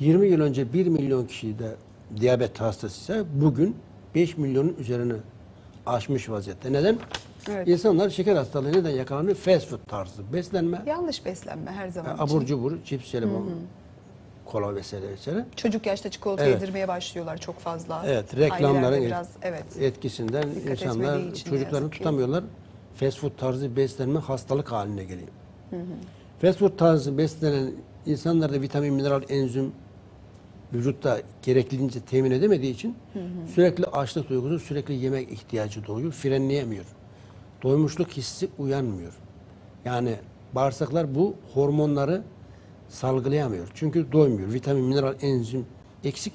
20 yıl önce 1 milyon kişide diyabet hastası ise bugün 5 milyonun üzerine aşmış vaziyette. Neden? Evet. İnsanlar şeker hastalığı neden yakalanıyor? Fast food tarzı beslenme. Yanlış beslenme her zaman için. Abur cubur, cips, jelibon, kola vesaire vesaire. Çocuk yaşta çikolata Evet. yedirmeye başlıyorlar çok fazla. Evet, reklamların et- biraz evet. etkisinden Dikkat insanlar için çocuklarını ki. tutamıyorlar. Fast food tarzı beslenme hastalık haline geliyor. Fast food tarzı beslenen insanlarda vitamin, mineral, enzim vücutta gerekliliğince temin edemediği için sürekli açlık duygusu, sürekli yemek ihtiyacı doğuyor. Frenleyemiyor. Doymuşluk hissi uyanmıyor. Yani bağırsaklar bu hormonları salgılayamıyor. Çünkü doymuyor. Vitamin, mineral, enzim eksik.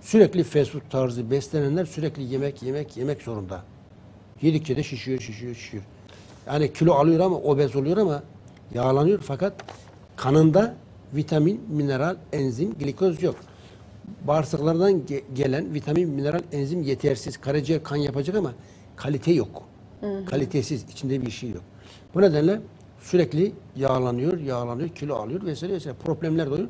Sürekli fast food tarzı beslenenler sürekli yemek, yemek, yemek zorunda. Yedikçe de şişiyor, şişiyor, şişiyor. Yani kilo alıyor ama obez oluyor ama yağlanıyor fakat kanında vitamin, mineral, enzim, glikoz yok. Bağırsaklardan ge- gelen vitamin, mineral, enzim yetersiz. Karaciğer kan yapacak ama kalite yok. Kalitesiz, içinde bir şey yok. Bu nedenle sürekli yağlanıyor, yağlanıyor, kilo alıyor vesaire vesaire. Problemler doğuyor.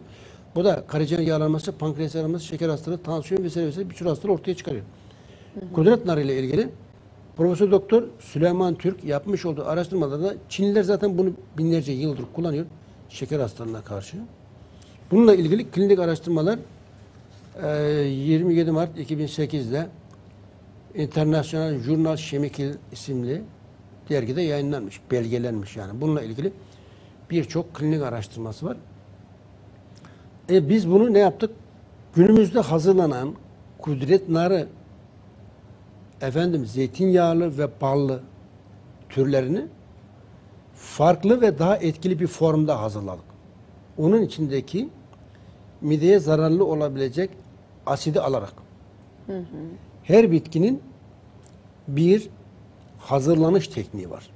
Bu da karaciğer yağlanması, pankreas yağlanması, şeker hastalığı, tansiyon vesaire vesaire bir sürü hastalığı ortaya çıkarıyor. Kudret narı ile ilgili Profesör Doktor Süleyman Türk yapmış olduğu araştırmalarda Çinliler zaten bunu binlerce yıldır kullanıyor şeker hastalığına karşı. Bununla ilgili klinik araştırmalar 27 Mart 2008'de International Journal Chemical isimli dergide yayınlanmış, belgelenmiş yani. Bununla ilgili birçok klinik araştırması var. E biz bunu ne yaptık? Günümüzde hazırlanan kudret narı efendim zeytinyağlı ve ballı türlerini farklı ve daha etkili bir formda hazırladık. Onun içindeki mideye zararlı olabilecek asidi alarak. Her bitkinin bir hazırlanış tekniği var.